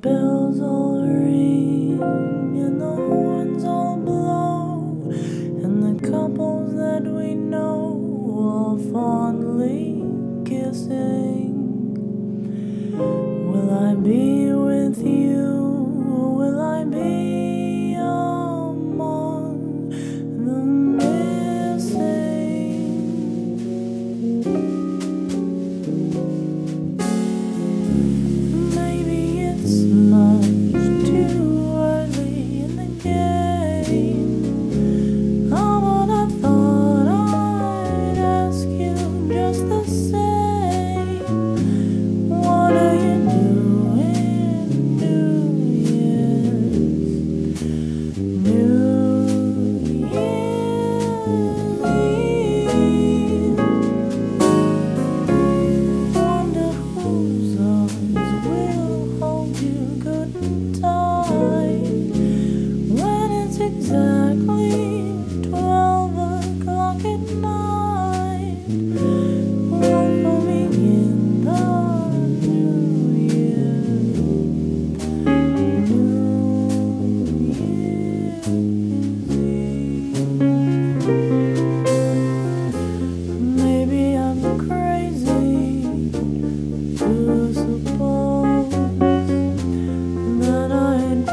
bells all ring and the horns all blow. And the couples that we know are fondly kissing will i be with you